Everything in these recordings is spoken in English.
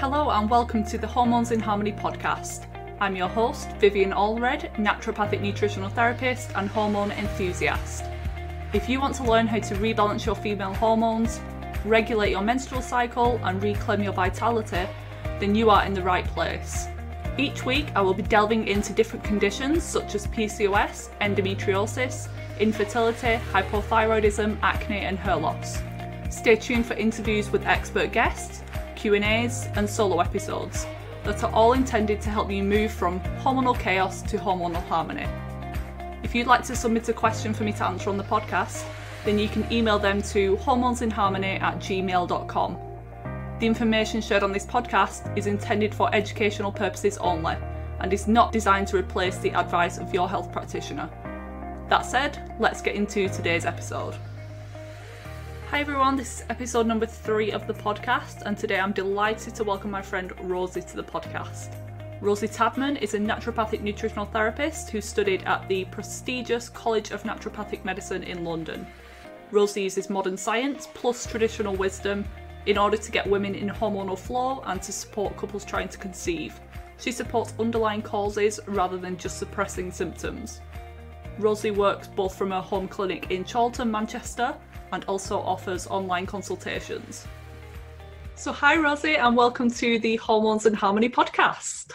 Hello and welcome to the Hormones in Harmony podcast. I'm your host, Vivian Allred, naturopathic nutritional therapist and hormone enthusiast. If you want to learn how to rebalance your female hormones, regulate your menstrual cycle, and reclaim your vitality, then you are in the right place. Each week, I will be delving into different conditions such as PCOS, endometriosis, infertility, hypothyroidism, acne, and hair loss. Stay tuned for interviews with expert guests Q&As, and solo episodes that are all intended to help you move from hormonal chaos to hormonal harmony. If you'd like to submit a question for me to answer on the podcast, then you can email them to hormonesinharmony at gmail.com. The information shared on this podcast is intended for educational purposes only and is not designed to replace the advice of your health practitioner. That said, let's get into today's episode. Hi everyone, this is episode number three of the podcast, and today I'm delighted to welcome my friend Rosie to the podcast. Rosie Tadman is a naturopathic nutritional therapist who studied at the prestigious College of Naturopathic Medicine in London. Rosie uses modern science plus traditional wisdom in order to get women in hormonal flow and to support couples trying to conceive. She supports underlying causes rather than just suppressing symptoms. Rosie works both from her home clinic in Chorlton, Manchester, and also offers online consultations. So, hi, Rosie, and welcome to the Hormones in Harmony podcast.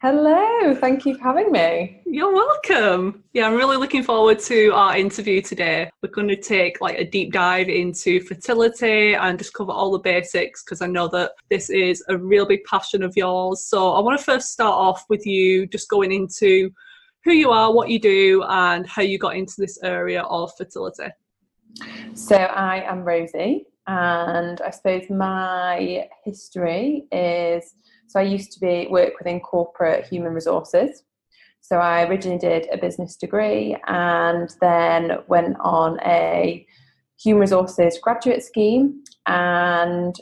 Hello, thank you for having me. You're welcome. Yeah, I'm really looking forward to our interview today. We're going to take like a deep dive into fertility and just cover all the basics because I know that this is a real big passion of yours. So, I want to first start off with you just going into who you are, what you do, and how you got into this area of fertility. So I am Rosie, and I suppose my history is so I used to be work within corporate human resources. So I originally did a business degree and then went on a human resources graduate scheme. And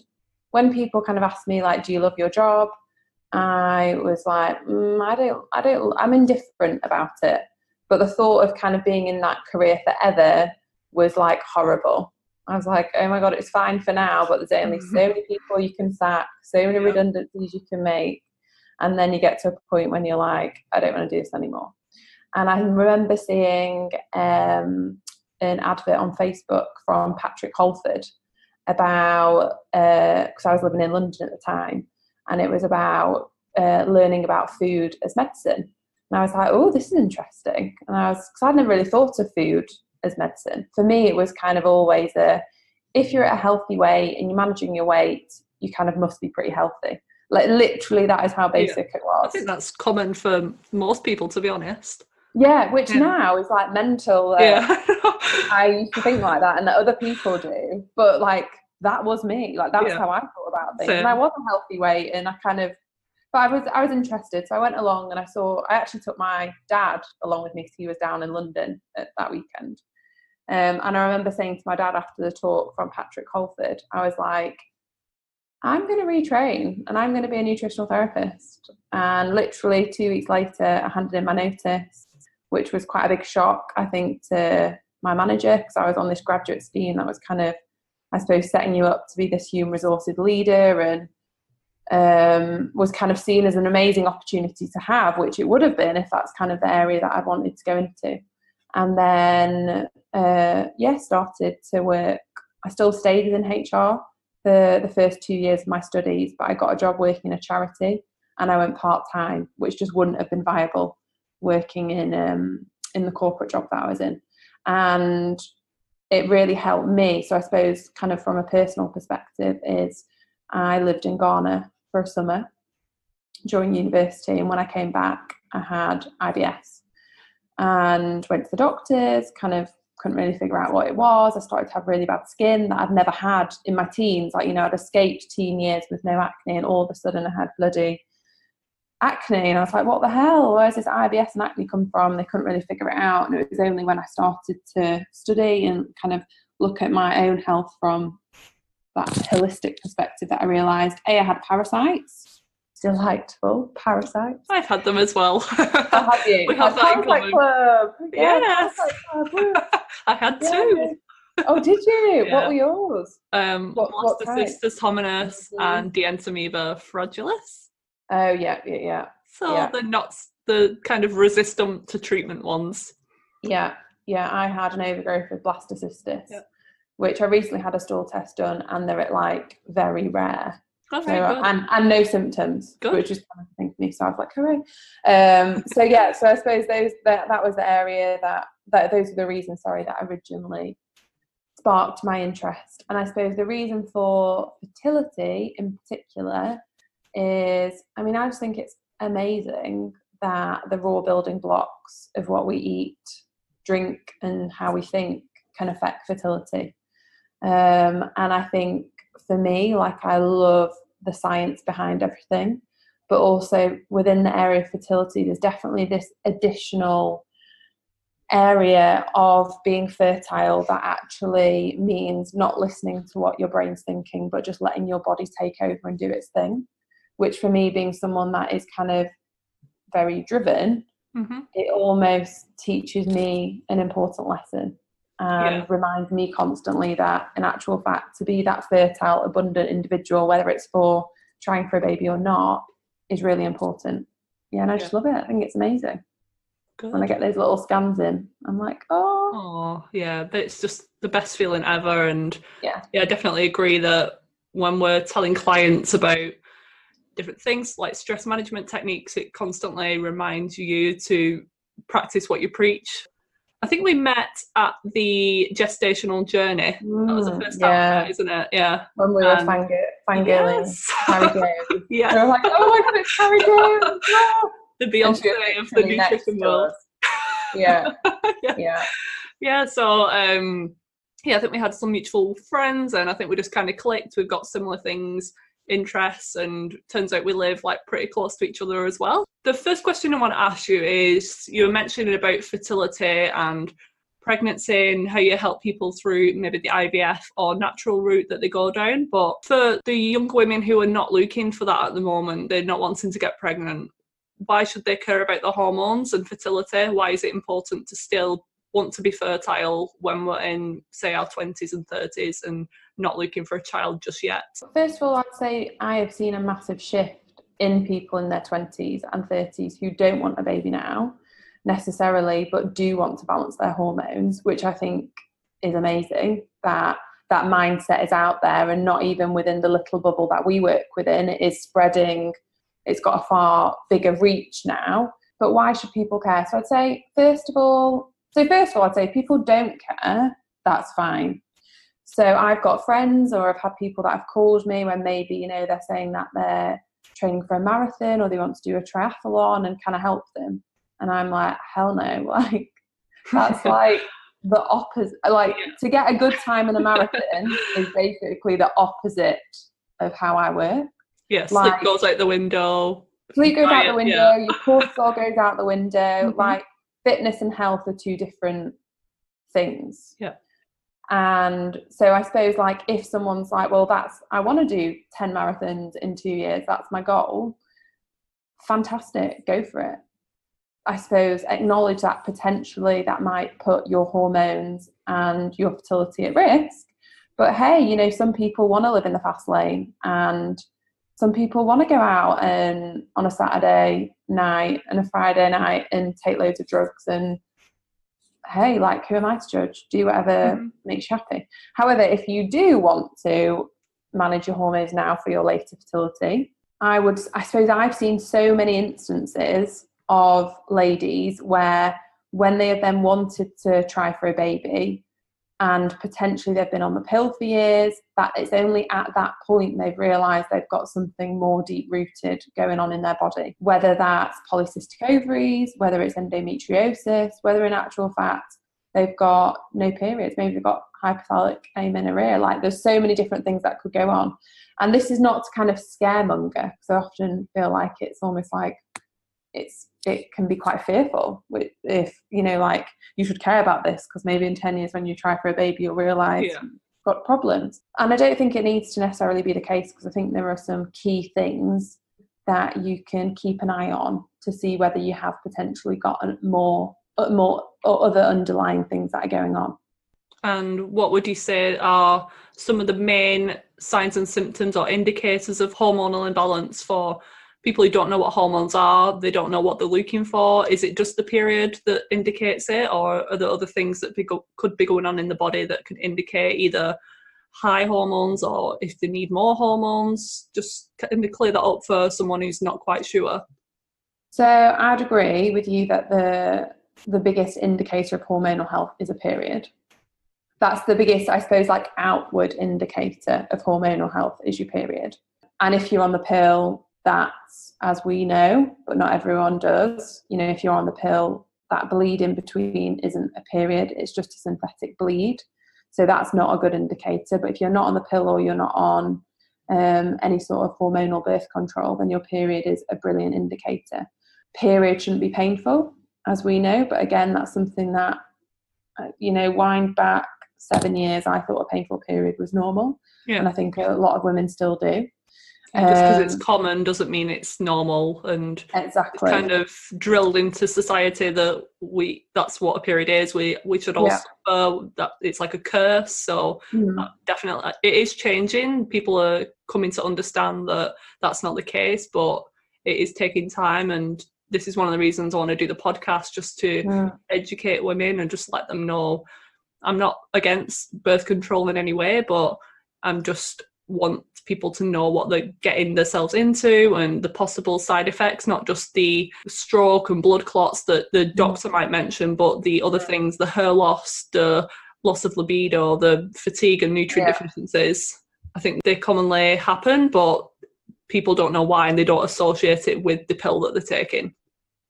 when people kind of ask me like, "Do you love your job?" I was like, mm, "I don't, I don't, I'm indifferent about it." But the thought of kind of being in that career forever was like horrible. I was like, oh my god, it's fine for now, but there's only so many people you can sack, so many redundancies you can make, and then you get to a point when you're like, I don't want to do this anymore. And I remember seeing um, an advert on Facebook from Patrick Holford about because uh, I was living in London at the time, and it was about uh, learning about food as medicine. And I was like, oh, this is interesting. And I was because I'd never really thought of food as medicine. For me, it was kind of always a if you're at a healthy weight and you're managing your weight, you kind of must be pretty healthy. Like literally, that is how basic yeah. it was. I think that's common for most people, to be honest. Yeah, which yeah. now is like mental. yeah, I used to think like that, and that other people do. But like that was me. Like that's yeah. how I thought about things. Same. And I was a healthy weight, and I kind of but I was I was interested, so I went along and I saw. I actually took my dad along with me because he was down in London at that weekend. Um, and I remember saying to my dad after the talk from Patrick Holford, I was like, I'm going to retrain and I'm going to be a nutritional therapist. And literally two weeks later, I handed in my notice, which was quite a big shock, I think, to my manager because I was on this graduate scheme that was kind of, I suppose, setting you up to be this human resources leader and um, was kind of seen as an amazing opportunity to have, which it would have been if that's kind of the area that I wanted to go into. And then, uh, yeah, started to work. I still stayed within HR for the first two years of my studies, but I got a job working in a charity and I went part time, which just wouldn't have been viable working in um, in the corporate job that I was in. And it really helped me. So I suppose, kind of from a personal perspective, is I lived in Ghana for a summer during university, and when I came back, I had IBS and went to the doctors. Kind of couldn't really figure out what it was. I started to have really bad skin that I'd never had in my teens. Like you know, I'd escaped teen years with no acne, and all of a sudden I had bloody acne and I was like, what the hell? Where's this IBS and acne come from? They couldn't really figure it out. And it was only when I started to study and kind of look at my own health from that holistic perspective that I realised A, I had parasites, delightful parasites. I've had them as well. Oh, have you? we have that in common. Club. Yes. Club. I had two. oh, did you? Yeah. What were yours? Um, what, Blastocystis hominis mm-hmm. and Dientamoeba fragilis. Oh yeah, yeah, yeah. So yeah. they're not the kind of resistant to treatment ones. Yeah, yeah. I had an overgrowth of blastocystis, yep. which I recently had a stool test done, and they're at like very rare. Oh, so, and and no symptoms, good. which is kind of thing for me. So I was like, hooray! Um, so yeah, so I suppose those that that was the area that that those were the reasons. Sorry, that originally sparked my interest, and I suppose the reason for fertility in particular is, I mean, I just think it's amazing that the raw building blocks of what we eat, drink, and how we think can affect fertility. Um, and I think for me, like I love the science behind everything, but also within the area of fertility, there's definitely this additional area of being fertile that actually means not listening to what your brain's thinking, but just letting your body take over and do its thing. Which, for me, being someone that is kind of very driven, mm-hmm. it almost teaches me an important lesson and yeah. reminds me constantly that, in actual fact, to be that fertile, abundant individual, whether it's for trying for a baby or not, is really important. Yeah, and I just love it. I think it's amazing. Good. When I get those little scans in, I'm like, oh. Oh, yeah, it's just the best feeling ever. And yeah, yeah, I definitely agree that when we're telling clients about different things like stress management techniques, it constantly reminds you to practice what you preach. I think we met at the gestational journey. Mm, that was the mm, first time, yeah. isn't it? Yeah. When we were um, fangirling yes. Yeah. We were like, oh my god, it's Harry James. the Beyonce of the nutrition world. Yeah. yeah. Yeah. Yeah. So um yeah, I think we had some mutual friends and I think we just kind of clicked. We've got similar things interests and turns out we live like pretty close to each other as well. The first question I want to ask you is you were mentioning about fertility and pregnancy and how you help people through maybe the IVF or natural route that they go down. But for the young women who are not looking for that at the moment, they're not wanting to get pregnant, why should they care about the hormones and fertility? Why is it important to still want to be fertile when we're in, say, our 20s and 30s and not looking for a child just yet? First of all, I'd say I have seen a massive shift in people in their 20s and 30s who don't want a baby now necessarily, but do want to balance their hormones, which I think is amazing that that mindset is out there and not even within the little bubble that we work within. It is spreading, it's got a far bigger reach now. But why should people care? So I'd say, first of all, so first of all, I'd say people don't care, that's fine. So I've got friends or I've had people that have called me when maybe, you know, they're saying that they're training for a marathon or they want to do a triathlon and kind of help them. And I'm like, hell no. Like that's like the opposite like to get a good time in a marathon is basically the opposite of how I work. Yes, yeah, like, goes out the window. Sleep goes out the window, yeah. your cortisol goes out the window. Mm-hmm. Like fitness and health are two different things. Yeah. And so I suppose like if someone's like, well, that's I want to do 10 marathons in two years, that's my goal. Fantastic, go for it. I suppose acknowledge that potentially that might put your hormones and your fertility at risk. But hey, you know, some people want to live in the fast lane and some people want to go out and on a Saturday night and a Friday night and take loads of drugs and hey, like, who am I to judge? Do whatever mm-hmm. makes you happy. However, if you do want to manage your hormones now for your later fertility, I would, I suppose I've seen so many instances of ladies where when they have then wanted to try for a baby, and potentially they've been on the pill for years that it's only at that point they've realized they've got something more deep rooted going on in their body. Whether that's polycystic ovaries whether it's endometriosis whether in actual fact they've got no periods maybe they've got hypothalamic amenorrhea like there's so many different things that could go on. And this is not to kind of scaremonger because i often feel like it's almost like it's it can be quite fearful if you know like you should care about this because maybe in 10 years when you try for a baby you'll realize yeah. you've got problems and i don't think it needs to necessarily be the case because i think there are some key things that you can keep an eye on to see whether you have potentially got more uh, more or other underlying things that are going on And what would you say are some of the main signs and symptoms or indicators of hormonal imbalance for people who don't know what hormones are, they don't know what they're looking for? Is it just the period that indicates it, or are there other things that could be going on in the body that could indicate either high hormones or if they need more hormones? Just kind of clear that up for someone who's not quite sure. So I'd agree with you that the the biggest indicator of hormonal health is a period. That's the biggest, I suppose, like outward indicator of hormonal health is your period. And if you're on the pill, that's as we know, but not everyone does. You know, if you're on the pill, that bleed in between isn't a period, it's just a synthetic bleed. So that's not a good indicator. But if you're not on the pill or you're not on um, any sort of hormonal birth control, then your period is a brilliant indicator. Period shouldn't be painful as we know. But again, that's something that, uh, you know, wind back seven years, I thought a painful period was normal. Yeah. And I think a lot of women still do. And just because um, it's common doesn't mean it's normal and exactly kind of drilled into society that we that's what a period is. We we should all yeah. suffer that it's like a curse. So mm. definitely it is changing. People are coming to understand that that's not the case, but it is taking time and this is one of the reasons I want to do the podcast just to mm. educate women and just let them know I'm not against birth control in any way, but I'm just want people to know what they're getting themselves into and the possible side effects, not just the stroke and blood clots that the mm. doctor might mention, but the other things, the hair loss, the loss of libido, the fatigue and nutrient yeah. deficiencies. I think they commonly happen, but people don't know why and they don't associate it with the pill that they're taking.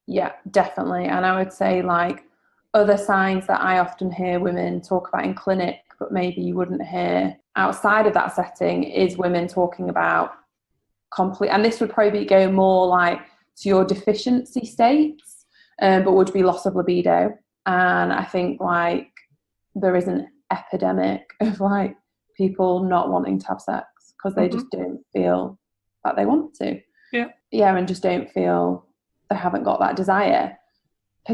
Yeah, definitely. And I would say, like, other signs that I often hear women talk about in clinic, but maybe you wouldn't hear outside of that setting, is women talking about complete, and this would probably go more like to your deficiency states, um, but would be loss of libido. And I think like there is an epidemic of like people not wanting to have sex because they mm-hmm. just don't feel that they want to. Yeah. Yeah, and just don't feel they haven't got that desire.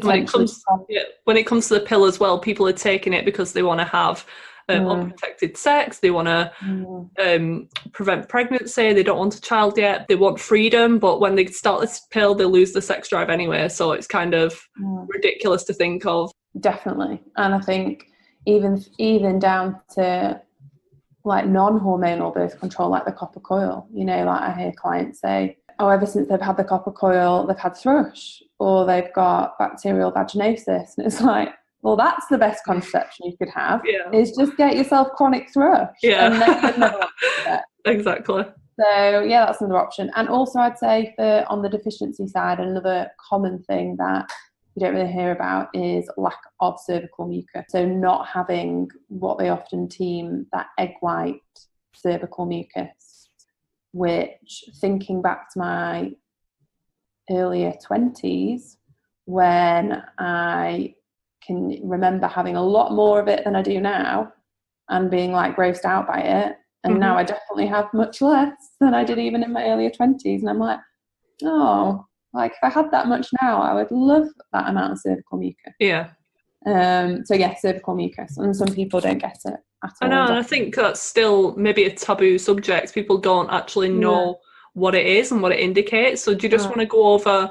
When it comes, yeah, when it comes to the pill as well, people are taking it because they want to have um, mm. unprotected sex. They want to mm. um, prevent pregnancy. They don't want a child yet. They want freedom, but when they start this pill, they lose the sex drive anyway. So it's kind of mm. ridiculous to think of. Definitely, and I think even even down to like non-hormonal birth control, like the copper coil. You know, like I hear clients say, oh, ever since they've had the copper coil, they've had thrush or they've got bacterial vaginosis. And it's like, well, that's the best contraception you could have yeah. is just get yourself chronic thrush. Yeah. exactly. So yeah, that's another option. And also I'd say for on the deficiency side, another common thing that you don't really hear about is lack of cervical mucus. So not having what they often team that egg white cervical mucus which thinking back to my earlier 20s when I can remember having a lot more of it than I do now and being like grossed out by it. And mm-hmm. now I definitely have much less than I did even in my earlier 20s. And I'm like, oh, like if I had that much now, I would love that amount of cervical mucus. Yeah. Um, so yeah, cervical mucus, and some people don't get it I know, and I think that's still maybe a taboo subject. People don't actually know yeah. what it is and what it indicates. So, do you just yeah. want to go over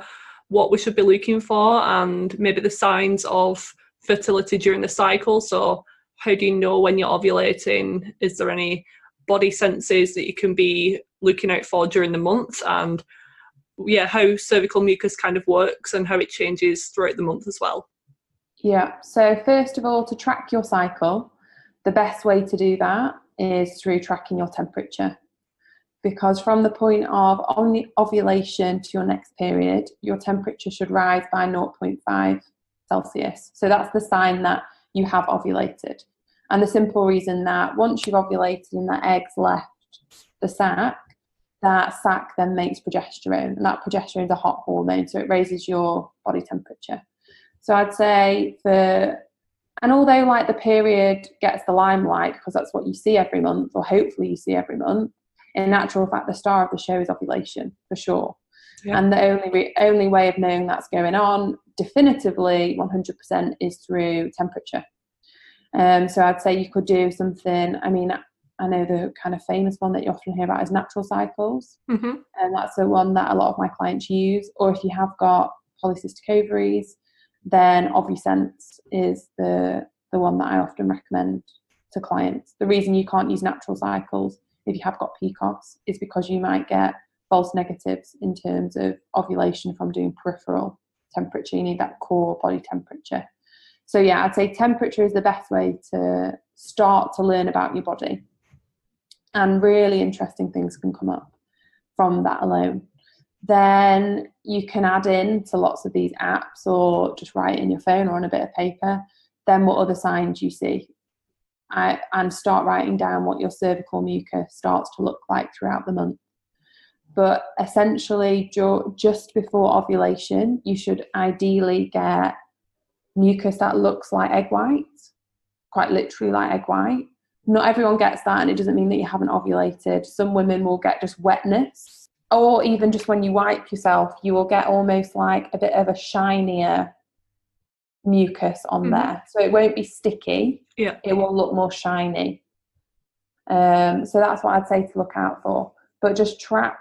what we should be looking for and maybe the signs of fertility during the cycle? So, how do you know when you're ovulating? Is there any body senses that you can be looking out for during the month? And yeah, how cervical mucus kind of works and how it changes throughout the month as well. Yeah, so first of all, to track your cycle, the best way to do that is through tracking your temperature. Because from the point of ovulation to your next period, your temperature should rise by 0.5 Celsius. So that's the sign that you have ovulated. And the simple reason that once you've ovulated and that egg's left the sac, that sac then makes progesterone. And that progesterone is a hot hormone, so it raises your body temperature. So I'd say for and although like the period gets the limelight because that's what you see every month, or hopefully you see every month, in natural fact, the star of the show is ovulation for sure. Yeah. And the only re- only way of knowing that's going on definitively 100% is through temperature. Um, so I'd say you could do something. I mean, I know the kind of famous one that you often hear about is natural cycles, mm-hmm. and that's the one that a lot of my clients use. Or if you have got polycystic ovaries, then Ovusense is the the one that I often recommend to clients. The reason you can't use natural cycles if you have got PCOS is because you might get false negatives in terms of ovulation from doing peripheral temperature. You need that core body temperature. So yeah, I'd say temperature is the best way to start to learn about your body. And really interesting things can come up from that alone. Then you can add in to lots of these apps or just write in your phone or on a bit of paper, then what other signs you see. I, and start writing down what your cervical mucus starts to look like throughout the month. But essentially, just before ovulation, you should ideally get mucus that looks like egg white, quite literally like egg white. Not everyone gets that, and it doesn't mean that you haven't ovulated. Some women will get just wetness, or even just when you wipe yourself, you will get almost like a bit of a shinier mucus on mm-hmm. there. So it won't be sticky. Yeah. It will look more shiny. Um, so that's what I'd say to look out for. But just track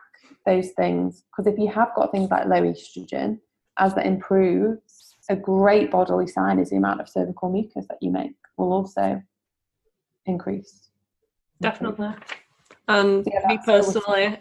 those things because if you have got things like low estrogen, as that improves, a great bodily sign is the amount of cervical mucus that you make will also increase. Definitely. And yeah, me personally,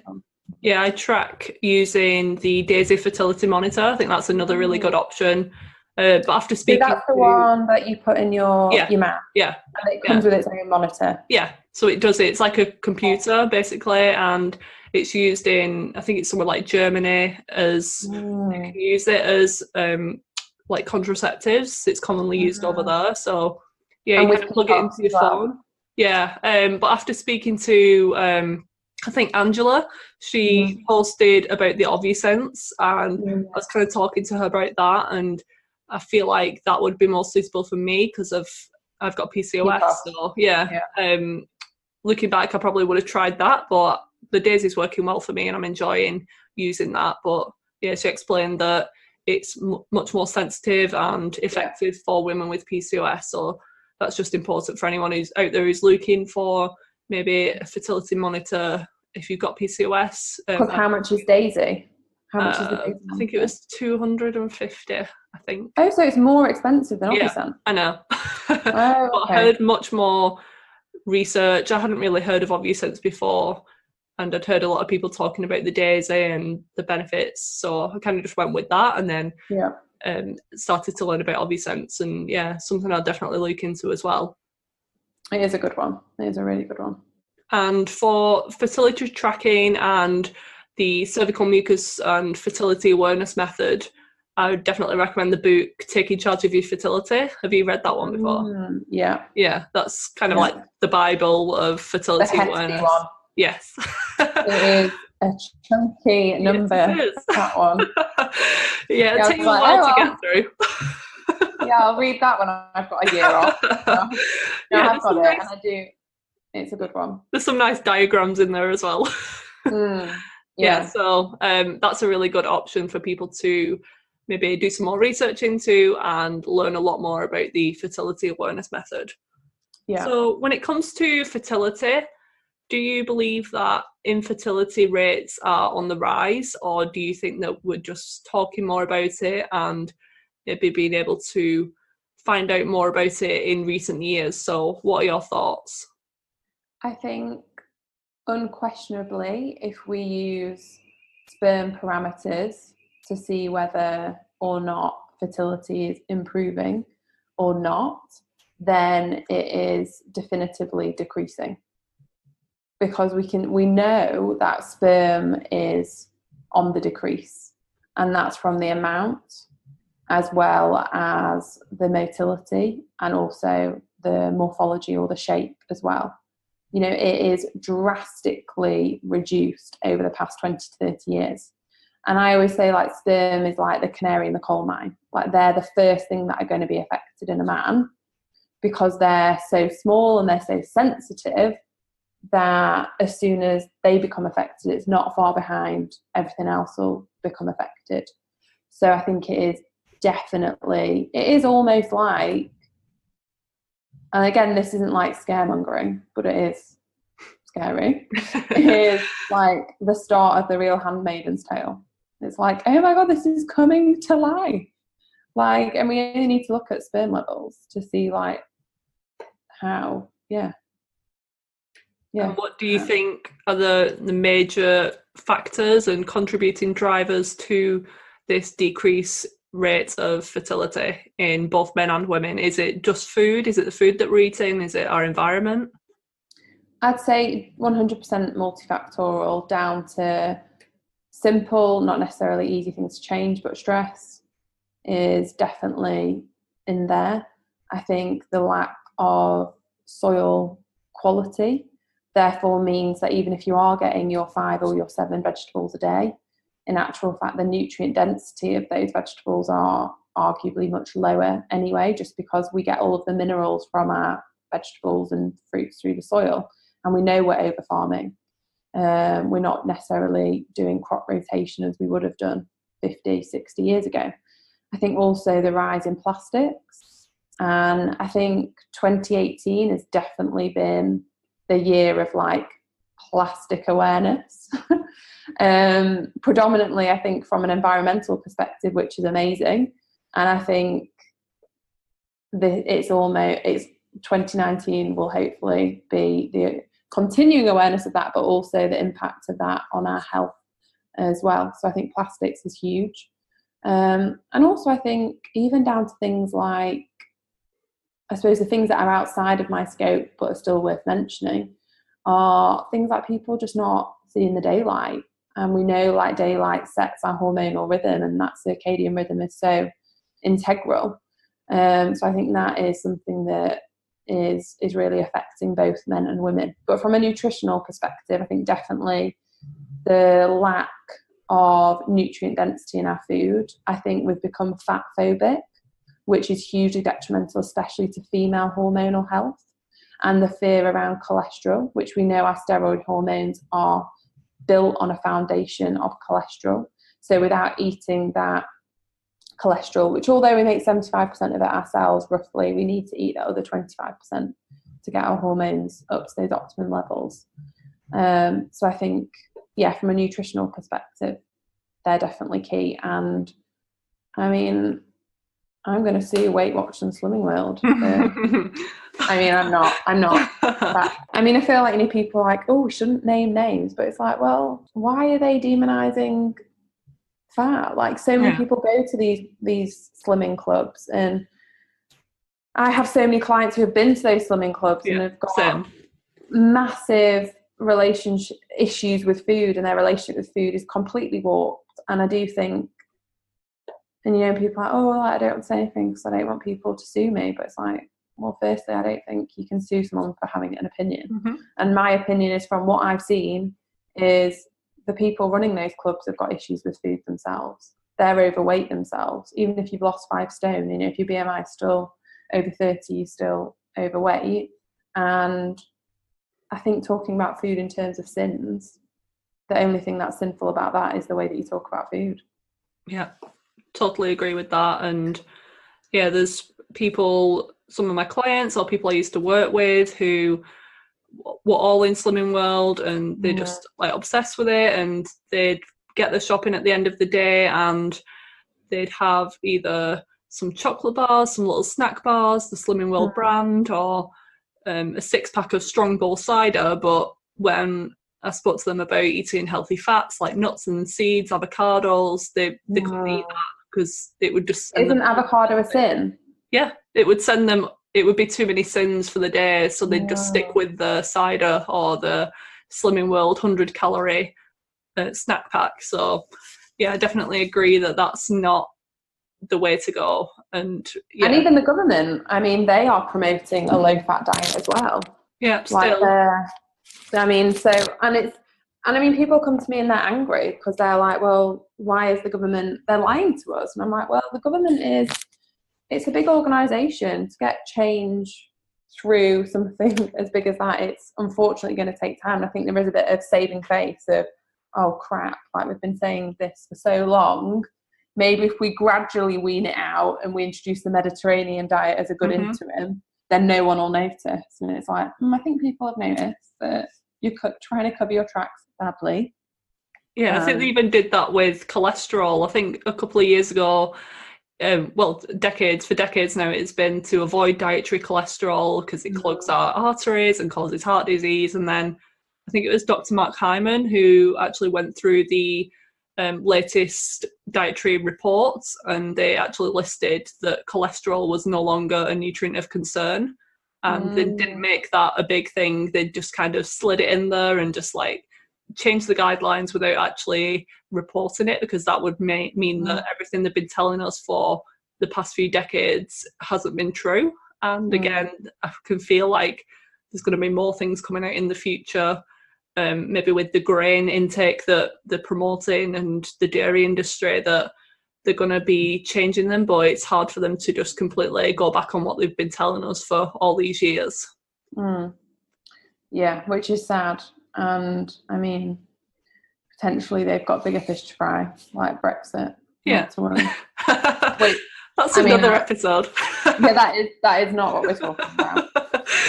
yeah, I track using the Daysy fertility monitor. I think that's another really good mm. option. Uh, but after speaking, so that's the to, one that you put in your yeah, your map. Yeah, and it comes yeah. with its own monitor. Yeah, so it does. It's like a computer basically, and it's used in I think it's somewhere like Germany as mm. you can use it as um, like contraceptives. It's commonly used mm-hmm. over there. So yeah, and you can plug it into your well. phone. Yeah, um, but after speaking to um, I think Angela, she mm. posted about the Ovusense, and mm. I was kind of talking to her about that, and I feel like that would be more suitable for me because of I've got PCOS. So yeah, yeah. Um, looking back, I probably would have tried that, but the Daysy's working well for me, and I'm enjoying using that. But yeah, she explained that it's m- much more sensitive and effective yeah. for women with PCOS. So that's just important for anyone who's out there who's looking for maybe a fertility monitor if you've got PCOS. Um, how much is Daysy? How much uh, is the I think it was two hundred and fifty. I think. Oh, so it's more expensive than yeah, I know. oh, okay. but I heard much more research. I hadn't really heard of Ovusense before, and I'd heard a lot of people talking about the Daysy and the benefits. So I kind of just went with that, and then yeah, um, started to learn about Ovusense, and yeah, something I'll definitely look into as well. It is a good one. It is a really good one. And for fertility tracking and the cervical mucus and fertility awareness method, I would definitely recommend the book Taking Charge of Your Fertility. Have you read that one before? Mm, yeah. Yeah, that's kind of yeah. like the Bible of fertility the awareness. One. Yes. it is a chunky number. Yes, that one. yeah, it takes a while oh, to get through. yeah, I'll read that when I've got a year off. So. yeah, I've got it, nice, and I do. It's a good one. There's some nice diagrams in there as well. Mm, yeah. yeah. so um, that's a really good option for people to maybe do some more research into and learn a lot more about the fertility awareness method. Yeah. So when it comes to fertility, do you believe that infertility rates are on the rise, or do you think that we're just talking more about it and maybe being able to find out more about it in recent years? So, what are your thoughts? I think unquestionably, if we use sperm parameters to see whether or not fertility is improving or not, then it is definitively decreasing. Because we can we know that sperm is on the decrease and that's from the amount as well as the motility and also the morphology or the shape as well. You know it is drastically reduced over the past 20 to 30 years and i always say like sperm is like the canary in the coal mine like they're the first thing that are going to be affected in a man because they're so small and they're so sensitive that as soon as they become affected, it's not far behind, everything else will become affected. So I think it is definitely, it is almost like and again, this isn't like scaremongering, but it is scary. it is like the start of the real handmaiden's tale. It's like, oh my god, this is coming to life. Like, and we only need to look at sperm levels to see like how, yeah. Yeah. And what do you think are the, the major factors and contributing drivers to this decrease rates of fertility in both men and women? Is it just food? Is it the food that we're eating? Is it our environment? I'd say 100% multifactorial, down to simple, not necessarily easy things to change, but stress is definitely in there. I think the lack of soil quality therefore means that even if you are getting your five or your seven vegetables a day, in actual fact, the nutrient density of those vegetables are arguably much lower anyway, just because we get all of the minerals from our vegetables and fruits through the soil. And we know we're over farming. Um, we're not necessarily doing crop rotation as we would have done 50, 60 years ago. I think also the rise in plastics. And I think 2018 has definitely been the year of like plastic awareness. um, predominantly, I think, from an environmental perspective, which is amazing. And I think the, it's almost it's 2019 will hopefully be the continuing awareness of that, but also the impact of that on our health as well. So I think plastics is huge. Um, and also, I think even down to things like, I suppose the things that are outside of my scope but are still worth mentioning are things like people just not seeing the daylight. And we know like daylight sets our hormonal rhythm, and that circadian rhythm is so integral. Um, so I think that is something that is is really affecting both men and women. But from a nutritional perspective, I think definitely the lack of nutrient density in our food. I think we've become fat phobic, which is hugely detrimental, especially to female hormonal health, and the fear around cholesterol, which we know our steroid hormones are built on a foundation of cholesterol. So without eating that cholesterol, which although we make 75% of it ourselves roughly, we need to eat that other 25% to get our hormones up to those optimum levels. Um, so I think, yeah, from a nutritional perspective, they're definitely key. And I mean, I'm going to see Weight Watch and Slimming World. I mean, I'm not. I'm not. I mean, I feel like any people like, oh, shouldn't name names, but it's like, well, why are they demonizing fat. Like so many yeah. people go to these these slimming clubs, and I have so many clients who have been to those slimming clubs yeah, and have got same. massive relationship issues with food, and their relationship with food is completely warped. And I do think, and you know, people are like, oh, well, I don't want to say anything because I don't want people to sue me. But it's like, well, firstly, I don't think you can sue someone for having an opinion. Mm-hmm. And my opinion is from what I've seen is the people running those clubs have got issues with food themselves. They're overweight themselves. Even if you've lost five stone, you know, if your BMI is still over 30, you're still overweight. And I think talking about food in terms of sins, the only thing that's sinful about that is the way that you talk about food. Yeah, totally agree with that. And yeah, there's people, some of my clients or people I used to work with who were all in Slimming World and they yeah. just like obsessed with it and they'd get the shopping at the end of the day and they'd have either some chocolate bars, some little snack bars, the Slimming World yeah. brand, or um, a six pack of Strongbow cider. But when I spoke to them about eating healthy fats like nuts and seeds, avocados, they, they couldn't eat that because it would just. Isn't avocado a sin? Yeah, it would send them it would be too many sins for the day, so they'd just stick with the cider or the Slimming World 100 calorie uh, snack pack. So, yeah, I definitely agree that that's not the way to go. And yeah. and even the government, I mean, they are promoting a low fat diet as well. Yeah, like still. I mean, so and it's and I mean, people come to me and they're angry because they're like, well, why is the government? They're lying to us, and I'm like, well, the government is it's a big organization to get change through something as big as that it's unfortunately going to take time i think there is a bit of saving face of oh crap like we've been saying this for so long maybe if we gradually wean it out and we introduce the mediterranean diet as a good mm-hmm. interim then no one will notice. And it's like, mm, I think people have noticed that you're trying to cover your tracks badly. Yeah, um, I think they um, even did that with cholesterol. I think a couple of years ago, um, well, decades for decades now, it's been to avoid dietary cholesterol because it clogs mm. our arteries and causes heart disease. And then I think it was Dr. Mark Hyman who actually went through the um, latest dietary reports and they actually listed that cholesterol was no longer a nutrient of concern. And mm. they didn't mm. make that a big thing. They just kind of slid it in there and just like changed the guidelines without actually reporting it because that would may- mean mm. that everything they've been telling us for the past few decades hasn't been true. And mm. again, I can feel like there's going to be more things coming out in the future um, maybe with the grain intake that they're promoting and the dairy industry that they're going to be changing them, but it's hard for them to just completely go back on what they've been telling us for all these years. Mm. Yeah, which is sad. And I mean, potentially they've got bigger fish to fry, like Brexit. Yeah. Wait, that's I another mean, episode. yeah, that is that is not what we're talking about.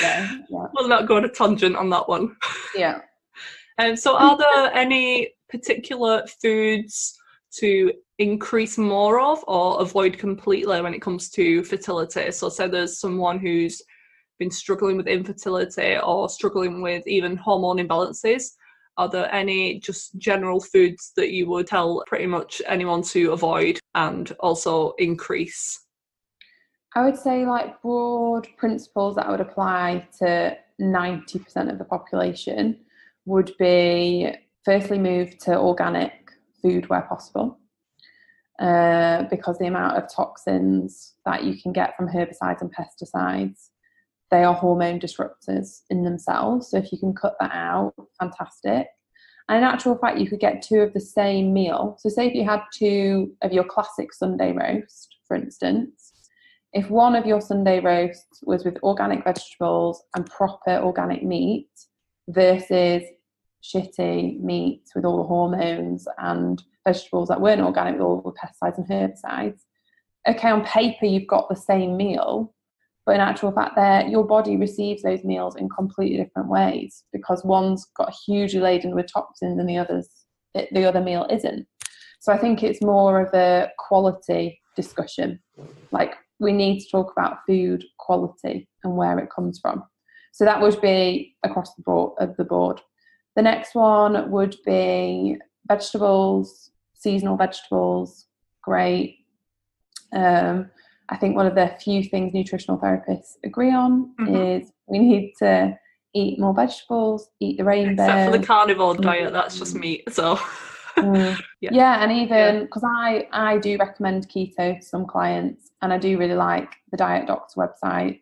Yeah, yeah. We'll not go on a tangent on that one. Yeah. Um, so, are there any particular foods to increase more of or avoid completely when it comes to fertility? So, say there's someone who's been struggling with infertility or struggling with even hormone imbalances. Are there any just general foods that you would tell pretty much anyone to avoid and also increase? I would say, like, broad principles that would apply to 90% of the population would be firstly move to organic food where possible. Uh, because the amount of toxins that you can get from herbicides and pesticides, they are hormone disruptors in themselves. So if you can cut that out, fantastic. And in actual fact, you could get two of the same meal. So say if you had two of your classic Sunday roast, for instance, if one of your Sunday roasts was with organic vegetables and proper organic meat, versus shitty meat with all the hormones and vegetables that weren't organic with all the pesticides and herbicides. Okay, on paper you've got the same meal, but in actual fact, there your body receives those meals in completely different ways because one's got hugely laden with toxins and the others the other meal isn't. So I think it's more of a quality discussion. Like we need to talk about food quality and where it comes from. So that would be across the board. Of the board. The next one would be vegetables, seasonal vegetables. Great. Um, I think one of the few things nutritional therapists agree on mm-hmm. is we need to eat more vegetables, eat the rainbow. Except for the carnivore diet, that's just meat. So. mm. yeah. yeah. and even because I I do recommend keto to some clients, and I do really like the Diet Doctor website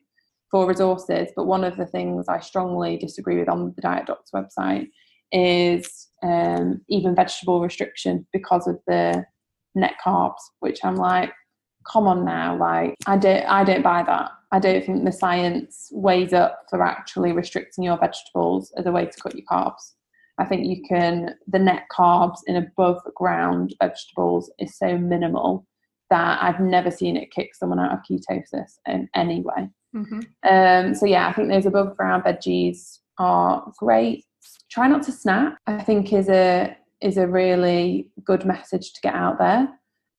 for resources. But one of the things I strongly disagree with on the Diet Doctor website is um, even vegetable restriction because of the net carbs, which I'm like, come on now, like I don't I don't buy that. I don't think the science weighs up for actually restricting your vegetables as a way to cut your carbs. I think you can the net carbs in above ground vegetables is so minimal that I've never seen it kick someone out of ketosis in any way. Mm-hmm. Um, so yeah, I think those above ground veggies are great. Try not to snap. I think is a is a really good message to get out there,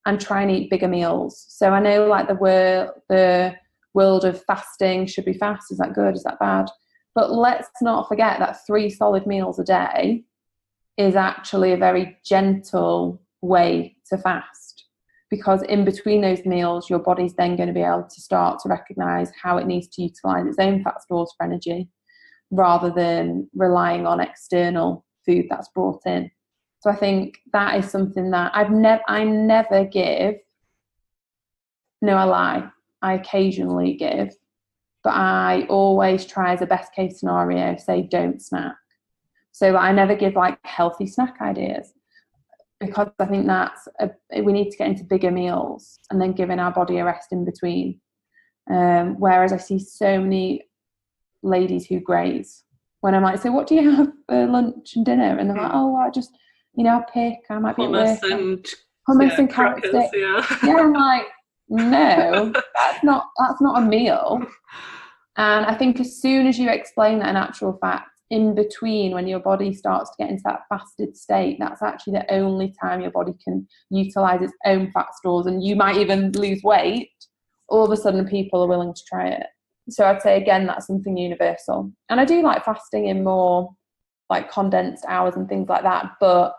and try and eat bigger meals. So I know like the world the world of fasting should be fast. Is that good? Is that bad? But let's not forget that three solid meals a day is actually a very gentle way to fast because in between those meals, your body's then going to be able to start to recognize how it needs to utilize its own fat stores for energy rather than relying on external food that's brought in. So I think that is something that I've never I never give no I lie. I occasionally give, but I always try as a best case scenario say don't snack. So I never give like healthy snack ideas because I think that's a, we need to get into bigger meals and then giving our body a rest in between. Um, whereas I see so many ladies who graze when I might say, "What do you have for lunch and dinner?" and they're like, "Oh, I just you know I pick. I might be hummus um, and hummus yeah, and carrot Yeah. yeah, I'm like, no, that's not that's not a meal. And I think as soon as you explain that in actual fact, in between when your body starts to get into that fasted state, that's actually the only time your body can utilize its own fat stores and you might even lose weight. All of a sudden, people are willing to try it. So I'd say again, that's something universal. And I do like fasting in more like condensed hours and things like that, but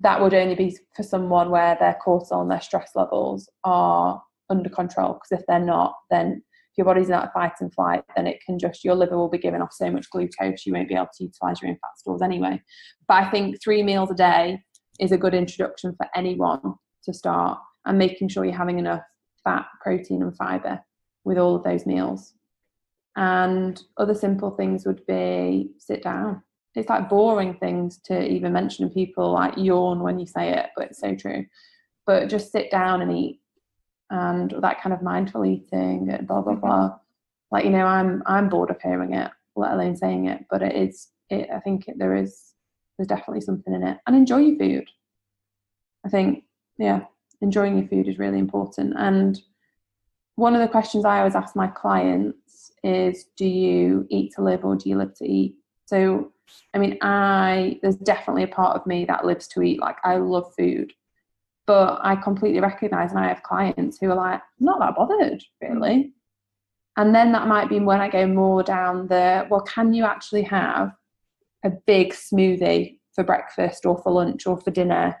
that would only be for someone where their cortisol and their stress levels are under control. Because if they're not, then if your body's in that fight and flight, then it can just your liver will be giving off so much glucose you won't be able to utilize your own fat stores anyway. But I think three meals a day is a good introduction for anyone to start and making sure you're having enough fat, protein, and fiber with all of those meals. And other simple things would be sit down. It's like boring things to even mention, and people like yawn when you say it, but it's so true. But just sit down and eat and that kind of mindful eating and blah blah mm-hmm. blah. Like you know, I'm I'm bored of hearing it, let alone saying it. But it is. It, I think it, there is. There's definitely something in it, and enjoy your food. I think yeah, enjoying your food is really important. And one of the questions I always ask my clients is, do you eat to live or do you live to eat? So, I mean, I there's definitely a part of me that lives to eat. Like I love food but I completely recognize, and I have clients who are like, not that bothered, really. And then that might be when I go more down the, well, can you actually have a big smoothie for breakfast or for lunch or for dinner?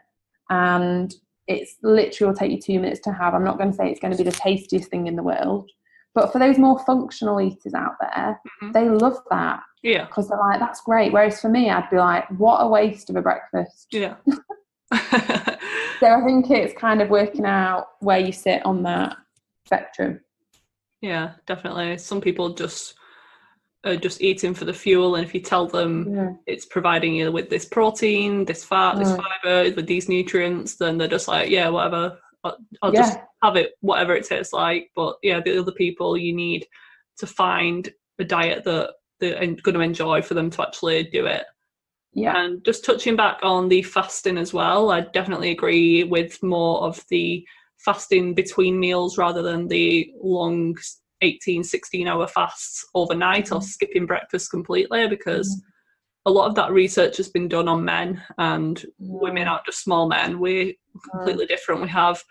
And it's literally will take you two minutes to have. I'm not going to say it's going to be the tastiest thing in the world, but for those more functional eaters out there, mm-hmm. they love that. Yeah. Because they're like, that's great. Whereas for me, I'd be like, what a waste of a breakfast. Yeah. so I think it's kind of working out where you sit on that spectrum. Yeah, definitely. Some people just are just eating for the fuel, and if you tell them yeah. it's providing you with this protein, this fat, this fiber, with these nutrients, then they're just like, yeah, whatever. I'll, I'll yeah. just have it, whatever it tastes like. But yeah, the other people you need to find a diet that they're going to enjoy for them to actually do it. Yeah. And just touching back on the fasting as well, I definitely agree with more of the fasting between meals rather than the long 18, 16 hour fasts overnight mm-hmm. or skipping breakfast completely because mm-hmm. A lot of that research has been done on men and mm-hmm. women aren't just small men. We're completely different. We have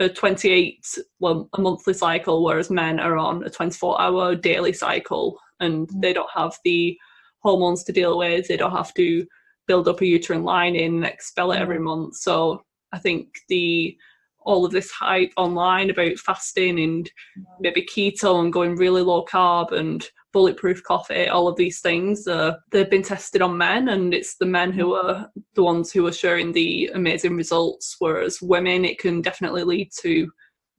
a 28 well a monthly cycle whereas men are on a 24 hour daily cycle and they don't have the hormones to deal with. They don't have to build up a uterine lining and expel it every mm. month. So I think the all of this hype online about fasting and maybe keto and going really low carb and bulletproof coffee, all of these things, uh, they've been tested on men, and it's the men who are the ones who are showing the amazing results. Whereas women, it can definitely lead to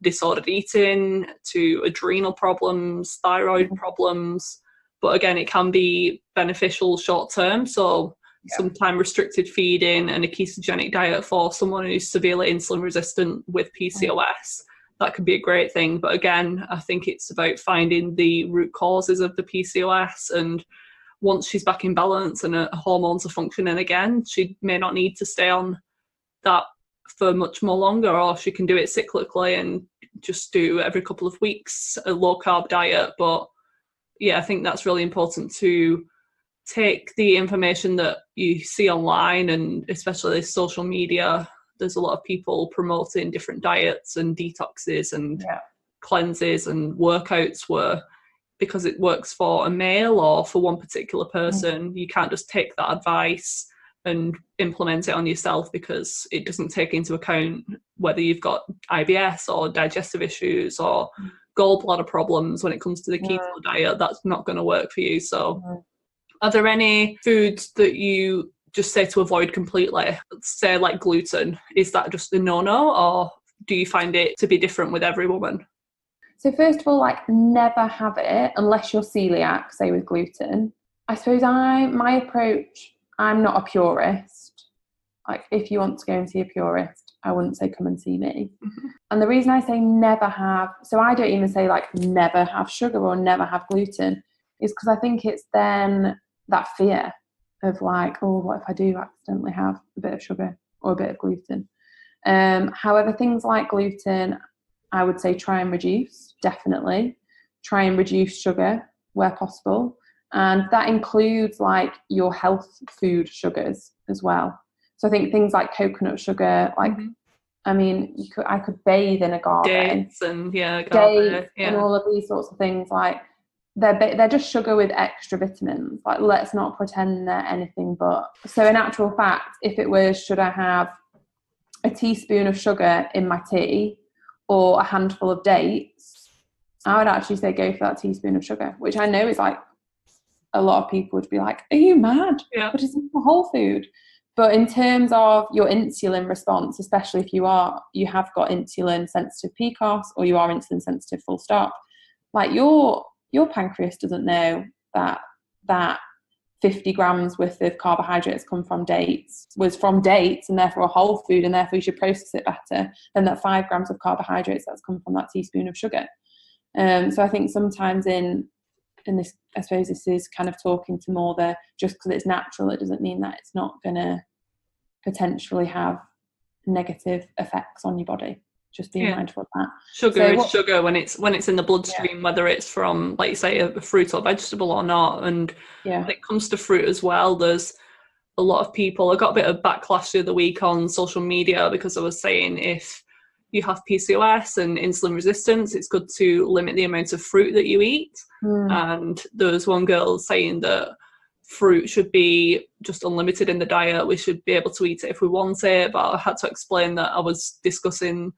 disordered eating, to adrenal problems, thyroid mm. problems, but again it can be beneficial short term so yeah. some time restricted feeding and a ketogenic diet for someone who's severely insulin resistant with pcos that could be a great thing but again i think it's about finding the root causes of the pcos and once she's back in balance and her hormones are functioning again she may not need to stay on that for much more longer or she can do it cyclically and just do every couple of weeks a low carb diet but yeah, I think that's really important to take the information that you see online and especially social media. There's a lot of people promoting different diets and detoxes and yeah. cleanses and workouts where because it works for a male or for one particular mm-hmm. person, mm. you can't just take that advice and implement it on yourself because it doesn't take into account whether you've got IBS or digestive issues or mm gallbladder problems when it comes to the keto yeah. diet, that's not going to work for you. So, yeah. are there any foods that you just say to avoid completely? Say, like gluten, is that just a no no, or do you find it to be different with every woman? So, first of all, like never have it unless you're celiac, say with gluten. I suppose I, my approach, I'm not a purist. Like, if you want to go and see a purist, I wouldn't say come and see me. Mm-hmm. And the reason I say never have, so I don't even say like never have sugar or never have gluten, is because I think it's then that fear of like, oh, what if I do accidentally have a bit of sugar or a bit of gluten? Um, however, things like gluten, I would say try and reduce, definitely. Try and reduce sugar where possible. And that includes like your health food sugars as well. So I think things like coconut sugar, like mm-hmm. I mean, you could I could bathe in agave, dates and yeah, agave, dates yeah. and all of these sorts of things. Like they're they're just sugar with extra vitamins. Like let's not pretend they're anything but. So in actual fact, if it was, should I have a teaspoon of sugar in my tea or a handful of dates? I would actually say go for that teaspoon of sugar, which I know is like a lot of people would be like, "Are you mad? Yeah. But it's a whole food." But in terms of your insulin response, especially if you are you have got insulin sensitive PCOS or you are insulin sensitive full stop, like your your pancreas doesn't know that that 50 grams worth of carbohydrates come from dates was from dates and therefore a whole food and therefore you should process it better than that five grams of carbohydrates that's come from that teaspoon of sugar. Um, so I think sometimes in in this, I suppose this is kind of talking to more the just because it's natural, it doesn't mean that it's not going to potentially have negative effects on your body. Just being yeah. mindful of that. Sugar so is what, sugar when it's when it's in the bloodstream, yeah. whether it's from, like you say, a fruit or vegetable or not. And yeah. when it comes to fruit as well, there's a lot of people. I got a bit of backlash the other week on social media because I was saying if you have PCOS and insulin resistance, it's good to limit the amount of fruit that you eat. Mm. And there was one girl saying that fruit should be just unlimited in the diet. We should be able to eat it if we want it. But I had to explain that I was discussing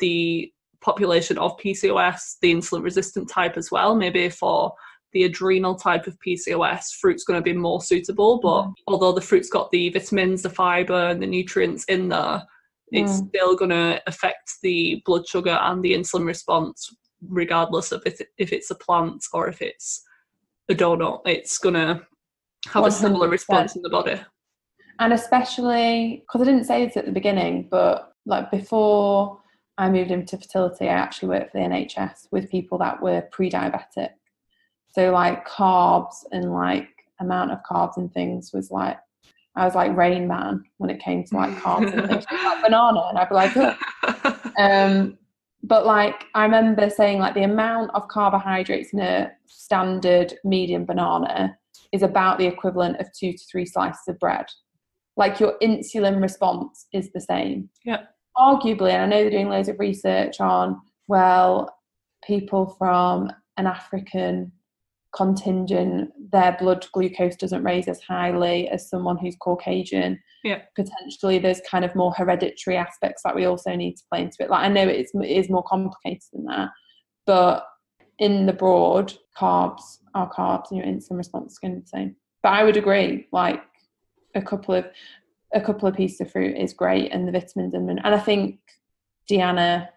the population of PCOS, the insulin resistant type as well. Maybe for the adrenal type of PCOS, fruit's going to be more suitable. But mm. although the fruit's got the vitamins, the fiber, and the nutrients in there, it's mm. still going to affect the blood sugar and the insulin response regardless of if, if it's a plant or if it's a donut it's going to have 100%. a similar response in the body and especially because i didn't say this at the beginning but like before i moved into fertility i actually worked for the nhs with people that were pre-diabetic so like carbs and like amount of carbs and things was like I was like Rain Man when it came to like carbs and things like banana, and I'd be like, oh. um, but like I remember saying like the amount of carbohydrates in a standard medium banana is about the equivalent of two to three slices of bread. Like your insulin response is the same. Yeah. Arguably, and I know they're doing loads of research on well, people from an African contingent, their blood glucose doesn't raise as highly as someone who's Caucasian. Yeah. Potentially, there's kind of more hereditary aspects that we also need to play into it. Like I know it's it is more complicated than that, but in the broad, carbs are carbs, and your insulin response is going to be the same. But I would agree, like a couple of a couple of pieces of fruit is great, and the vitamins and and I think Deanna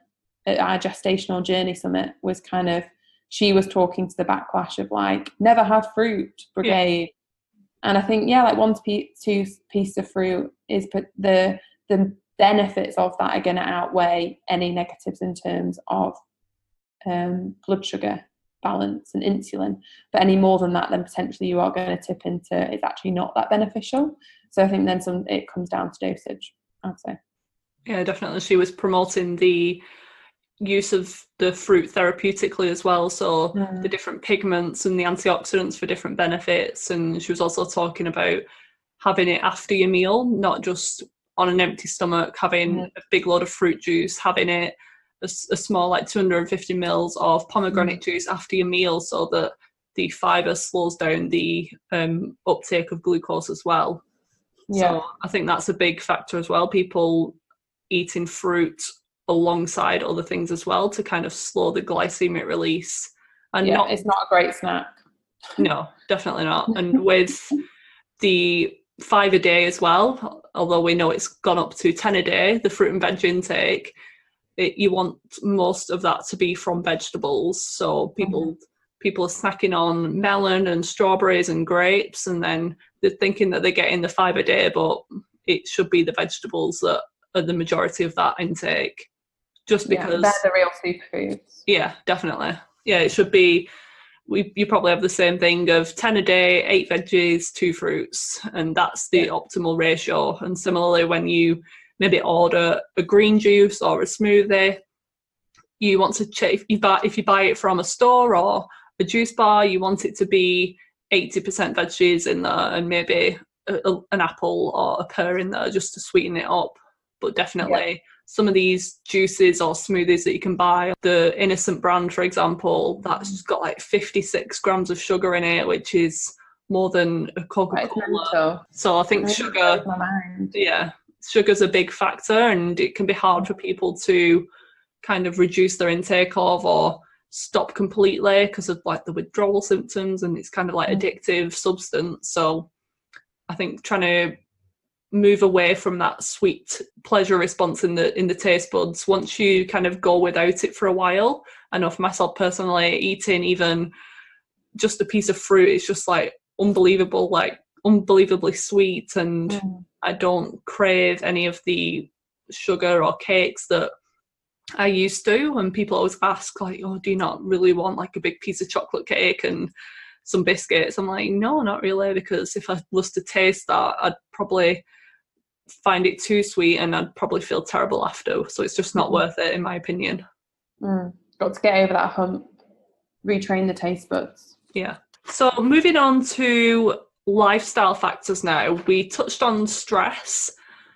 at our gestational journey summit was kind of she was talking to the backlash of like never have fruit brigade. Yeah. and i think yeah like one two piece of fruit is put the the benefits of that are going to outweigh any negatives in terms of um, blood sugar balance and insulin. But any more than that then potentially you are going to tip into it's actually not that beneficial so i think then some it comes down to dosage i'd say yeah definitely she was promoting the use of the fruit therapeutically as well. So mm. the different pigments and the antioxidants for different benefits. And she was also talking about having it after your meal, not just on an empty stomach, having mm. a big load of fruit juice, having it a, a small like 250 mils of pomegranate mm. juice after your meal so that the fiber slows down the um, uptake of glucose as well. Yeah. So I think that's a big factor as well. People eating fruit alongside other things as well to kind of slow the glycemic release. And yeah, not, it's not a great snack. No, definitely not. And with the five a day as well, although we know it's gone up to 10 a day, the fruit and veg intake, it, you want most of that to be from vegetables. So people mm-hmm. People are snacking on melon and strawberries and grapes, and then they're thinking that they're getting the five a day, but it should be the vegetables that are the majority of that intake just because yeah, they're the real superfoods. Yeah, definitely. Yeah, it should be. We you probably have the same thing of ten a day, eight veggies, two fruits, and that's the yeah. optimal ratio. And similarly, when you maybe order a green juice or a smoothie, you want to check if you buy if you buy it from a store or juice bar, you want it to be 80% veggies in there and maybe a, a, an apple or a pear in there just to sweeten it up. But definitely yeah. some of these juices or smoothies that you can buy, the Innocent brand, for example, that's just got like 56 grams of sugar in it, which is more than a Coca Cola. So I think sugar, yeah, sugar's a big factor, and it can be hard for people to kind of reduce their intake of or stop completely because of like the withdrawal symptoms, and it's kind of like mm. addictive substance. So I think trying to move away from that sweet pleasure response in the in the taste buds once you kind of go without it for a while i know for myself personally eating even just a piece of fruit is just like unbelievable like unbelievably sweet and mm. i don't crave any of the sugar or cakes that i used to and people always ask like oh do you not really want like a big piece of chocolate cake and some biscuits. I'm like, no, not really, because if I was to taste that, I'd probably find it too sweet and I'd probably feel terrible after. So it's just not mm. worth it, in my opinion. Mm. Got to get over that hump, retrain the taste buds. Yeah. So moving on to lifestyle factors now, we touched on stress.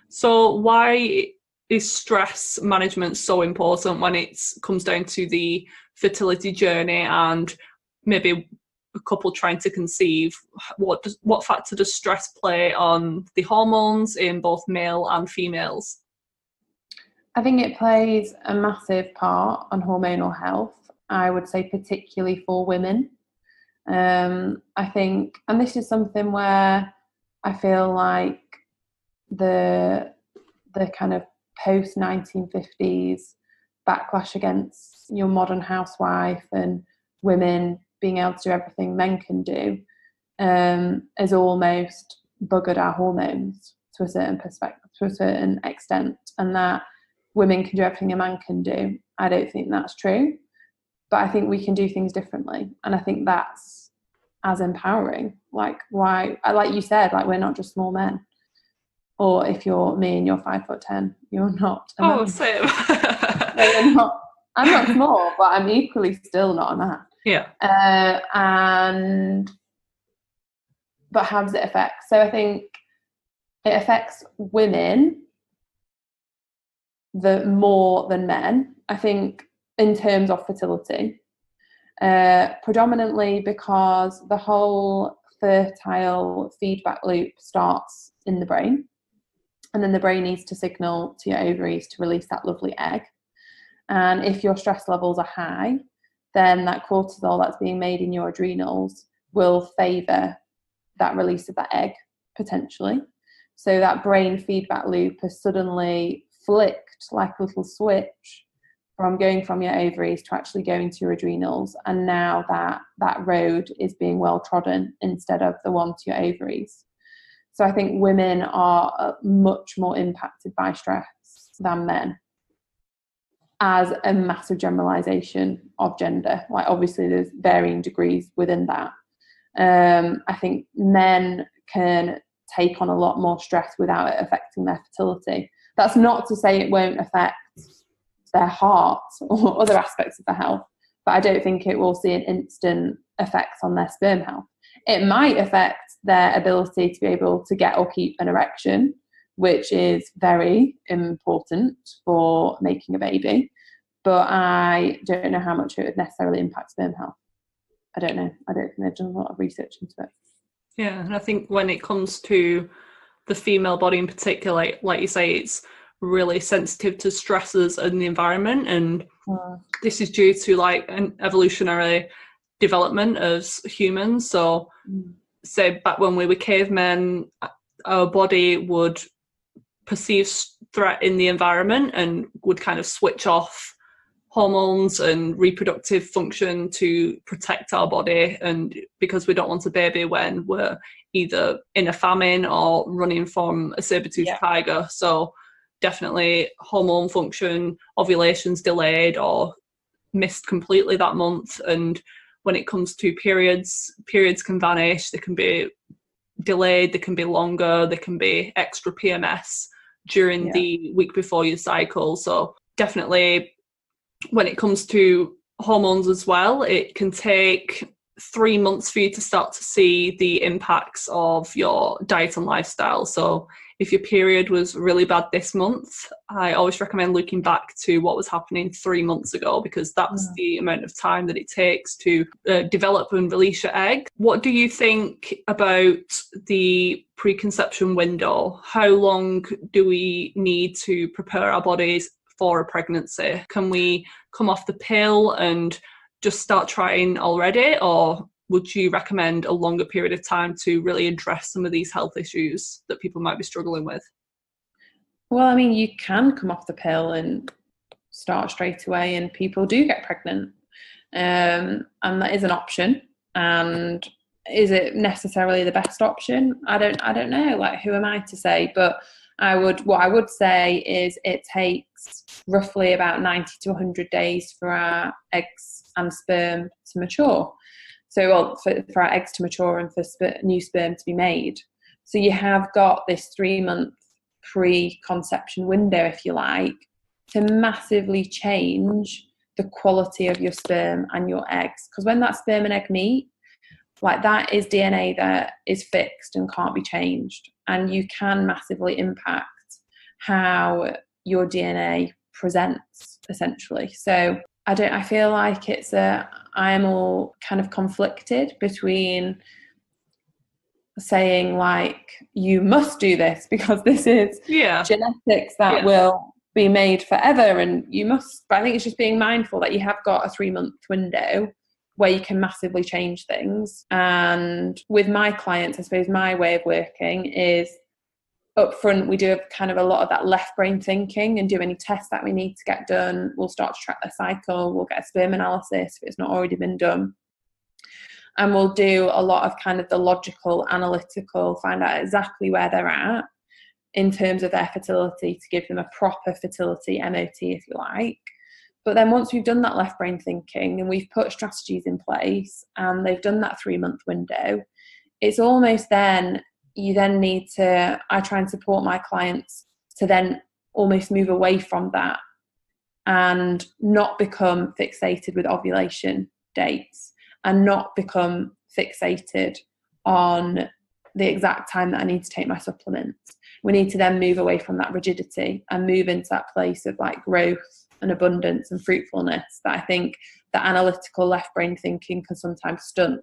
So why is stress management so important when it comes down to the fertility journey and maybe a couple trying to conceive, what does, what factor does stress play on the hormones in both male and females? I think it plays a massive part on hormonal health. I would say particularly for women. Um, I think, and this is something where I feel like the the kind of post 1950s backlash against your modern housewife and women being able to do everything men can do um, has almost buggered our hormones to a certain perspective, to a certain extent, and that women can do everything a man can do. I don't think that's true, but I think we can do things differently, and I think that's as empowering. Like why, like you said, like we're not just small men. Or if you're me and you're five foot ten, you're not. oh, same. not, I'm not small, but I'm equally still not a man. Yeah. Uh, and but how does it affect? So I think it affects women the more than men. I think in terms of fertility, uh, predominantly because the whole fertile feedback loop starts in the brain, and then the brain needs to signal to your ovaries to release that lovely egg. And if your stress levels are high, then that cortisol that's being made in your adrenals will favor that release of that egg potentially. So that brain feedback loop has suddenly flicked like a little switch from going from your ovaries to actually going to your adrenals and now that that road is being well trodden instead of the one to your ovaries so i think women are uh, much more impacted by stress than men as a massive generalization of gender. Like, obviously, there's varying degrees within that. Um, I think men can take on a lot more stress without it affecting their fertility. That's not to say it won't affect their heart or other aspects of their health, but I don't think it will see an instant effect on their sperm health. It might affect their ability to be able to get or keep an erection, which is very important for making a baby. But I don't know how much it would necessarily impact sperm health. I don't know. I don't think they've done a lot of research into it. Yeah, and I think when it comes to the female body in particular, like, like you say, it's really sensitive to stresses in the environment, and mm. this is due to like an evolutionary development as humans. So, mm. say back when we were cavemen, our body would perceive threat in the environment and would kind of switch off hormones and reproductive function to protect our body and because we don't want a baby when we're either in a famine or running from a saber-toothed yeah. tiger so definitely hormone function ovulations delayed or missed completely that month and when it comes to periods periods can vanish they can be delayed they can be longer they can be extra pms during yeah. the week before your cycle. So definitely when it comes to hormones as well, it can take three months for you to start to see the impacts of your diet and lifestyle. So if your period was really bad this month, I always recommend looking back to what was happening three months ago because that's mm. the amount of time that it takes to uh, develop and release your egg. What do you think about the preconception window? How long do we need to prepare our bodies for a pregnancy? Can we come off the pill and just start trying already, or would you recommend a longer period of time to really address some of these health issues that people might be struggling with? Well, I mean, you can come off the pill and start straight away, and people do get pregnant, um, and that is an option. And is it necessarily the best option? I don't, I don't know. Like, who am I to say? But I would, what I would say is, it takes roughly about ninety to one hundred days for our eggs and sperm to mature. So, well, for, for our eggs to mature and for sp- new sperm to be made. So, you have got this three month pre conception window, if you like, to massively change the quality of your sperm and your eggs. Because when that sperm and egg meet, like that is DNA that is fixed and can't be changed. And you can massively impact how your DNA presents, essentially. So, I don't I feel like it's a I'm all kind of conflicted between saying like you must do this because this is yeah. genetics that yeah. will be made forever and you must but I think it's just being mindful that you have got a three month window where you can massively change things and with my clients I suppose my way of working is up front we do have kind of a lot of that left brain thinking and do any tests that we need to get done. We'll start to track the cycle. We'll get a sperm analysis if it's not already been done. And we'll do a lot of kind of the logical analytical find out exactly where they're at in terms of their fertility to give them a proper fertility mot if you like. But then once we've done that left brain thinking and we've put strategies in place and they've done that three month window it's almost then you then need to i try and support my clients to then almost move away from that and not become fixated with ovulation dates and not become fixated on the exact time that I need to take my supplements. We need to then move away from that rigidity and move into that place of like growth and abundance and fruitfulness that I think the analytical left brain thinking can sometimes stunt.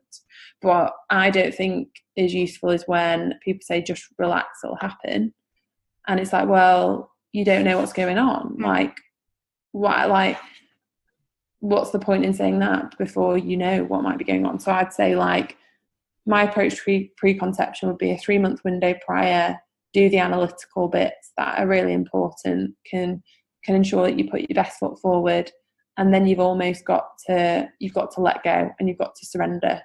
But what I don't think is useful is when people say just relax, it'll happen. And it's like, well, you don't know what's going on. Mm. Like what like what's the point in saying that before you know what might be going on? So I'd say like my approach to preconception would be a three month window prior, do the analytical bits that are really important, can can ensure that you put your best foot forward and then you've almost got to you've got to let go and you've got to surrender.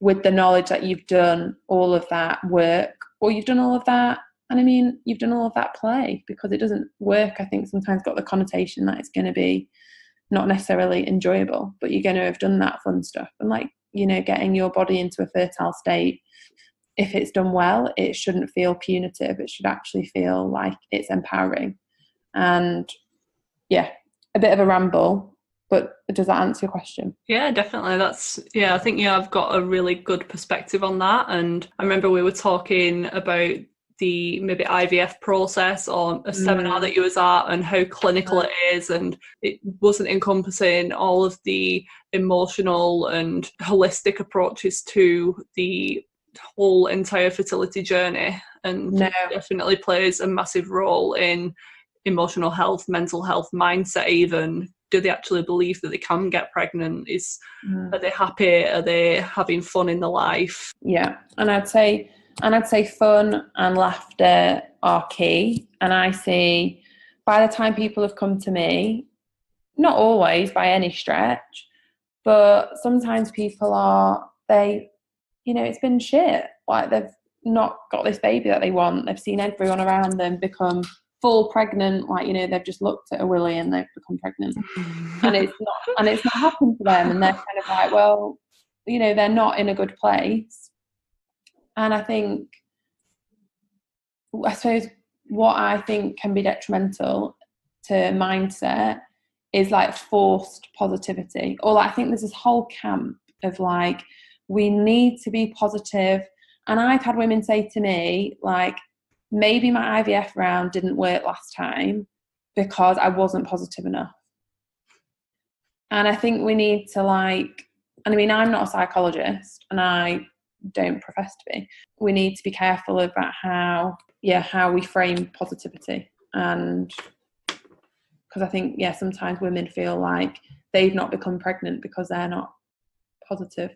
With the knowledge that you've done all of that work or you've done all of that and i mean you've done all of that play because it doesn't work i think sometimes got the connotation that it's going to be not necessarily enjoyable but you're going to have done that fun stuff. And like you know getting your body into a fertile state if it's done well it shouldn't feel punitive it should actually feel like it's empowering. And yeah a bit of a ramble but does that answer your question? Yeah definitely. That's yeah i think yeah i've got a really good perspective on that. And i remember we were talking about the maybe IVF process or a seminar mm. that you was at and how clinical it is. And it wasn't encompassing all of the emotional and holistic approaches to the whole entire fertility journey. And no. definitely plays a massive role in emotional health mental health mindset even do they actually believe that they can get pregnant? Is mm. are they happy? Are they having fun in the life? Yeah and i'd say and i'd say fun and laughter are key. And i see by the time people have come to me not always by any stretch but sometimes people are they you know it's been shit. Like they've not got this baby that they want. They've seen everyone around them become full pregnant, like you know, they've just looked at a willy and they've become pregnant, and it's not and it's not happened to them, and they're kind of like, well, you know, they're not in a good place, and I think, I suppose, what I think can be detrimental to mindset is like forced positivity, or like, I think there's this whole camp of like we need to be positive. And I've had women say to me, like, maybe my IVF round didn't work last time because I wasn't positive enough. And I think we need to, like, and I mean, I'm not a psychologist and I don't profess to be. We need to be careful about how, yeah, how we frame positivity. And because I think, yeah, sometimes women feel like they've not become pregnant because they're not positive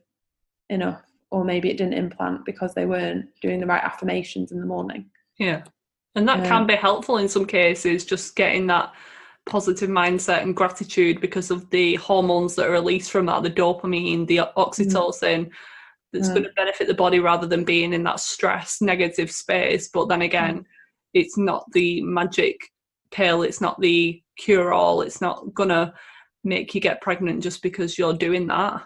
enough or maybe it didn't implant because they weren't doing the right affirmations in the morning yeah and that can be helpful in some cases just getting that positive mindset and gratitude because of the hormones that are released from that the dopamine the oxytocin mm. that's mm. going to benefit the body rather than being in that stress negative space but then again mm. it's not the magic pill it's not the cure all it's not going to make you get pregnant just because you're doing that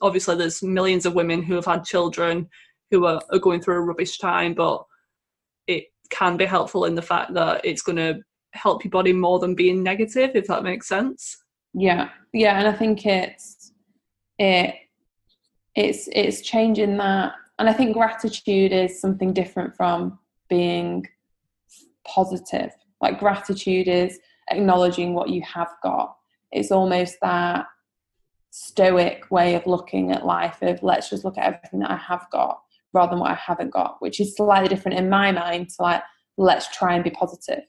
obviously there's millions of women who have had children who are, are going through a rubbish time but can be helpful in the fact that it's going to help your body more than being negative if that makes sense. Yeah. Yeah and i think it's it it's it's changing that and i think gratitude is something different from being positive. Like gratitude is acknowledging what you have got. It's almost that stoic way of looking at life of let's just look at everything that I have got rather than what I haven't got, which is slightly different in my mind to like let's try and be positive.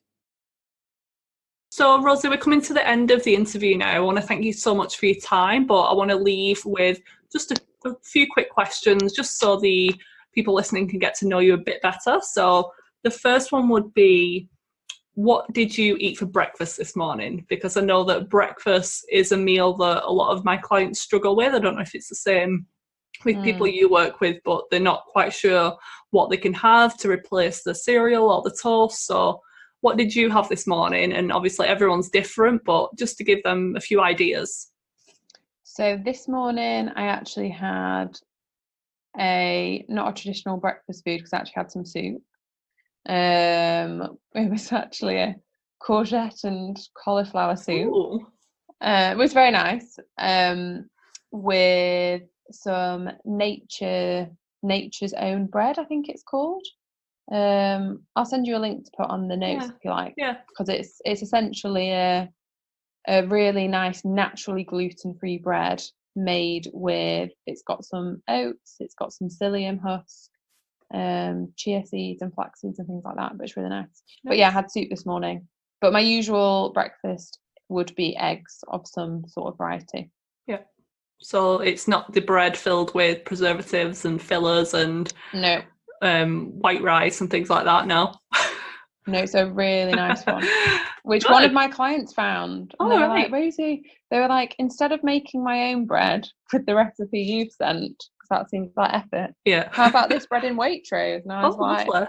So, Rosie, we're coming to the end of the interview now. I want to thank you so much for your time, but I want to leave with just a, a few quick questions just so the people listening can get to know you a bit better. So, the first one would be what did you eat for breakfast this morning? Because I know that breakfast is a meal that a lot of my clients struggle with. I don't know if it's the same with mm. people you work with, but they're not quite sure what they can have to replace the cereal or the toast. So, what did you have this morning? And obviously, everyone's different, but just to give them a few ideas. So, this morning I actually had a not a traditional breakfast food because I actually had some soup. Um, it was actually a courgette and cauliflower soup. Uh, it was very nice. Um, with some nature nature's own bread, I think it's called. Um, I'll send you a link to put on the notes yeah. if you like. Yeah. Because it's it's essentially a a really nice naturally gluten free bread made with it's got some oats, it's got some psyllium husk, um, chia seeds and flax seeds and things like that. But it's really nice. nice. But yeah, I had soup this morning. But my usual breakfast would be eggs of some sort of variety. Yeah. So it's not the bread filled with preservatives and fillers and no um, white rice and things like that. No. no, it's a really nice one, which one of my clients found. Oh, they were right. like, Rosie, they were like, instead of making my own bread with the recipe you've sent, because that seems like effort. Yeah. How about this bread in Waitrose? And I was oh, like, lovely.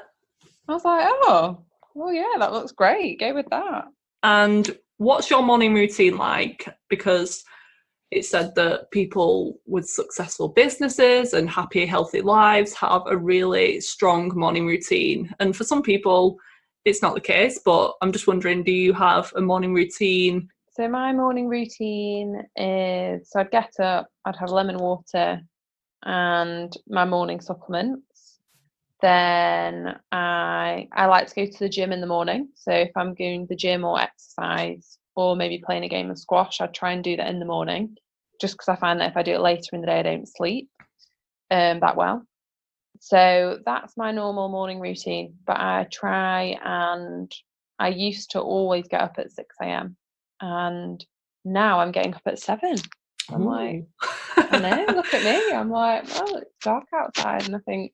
I was like, oh, oh yeah, that looks great. Go with that. And what's your morning routine like? Because it said that people with successful businesses and happy, healthy lives have a really strong morning routine. And for some people, it's not the case, but I'm just wondering do you have a morning routine? So, my morning routine is so I'd get up, I'd have lemon water, and my morning supplements. Then I I like to go to the gym in the morning. So if I'm going to the gym or exercise or maybe playing a game of squash, I try and do that in the morning, just because I find that if I do it later in the day, I don't sleep um, that well. So that's my normal morning routine. But I try and I used to always get up at six a.m. and now I'm getting up at seven. I'm Ooh. like, I know, look at me. I'm like, well, it's dark outside. And I think,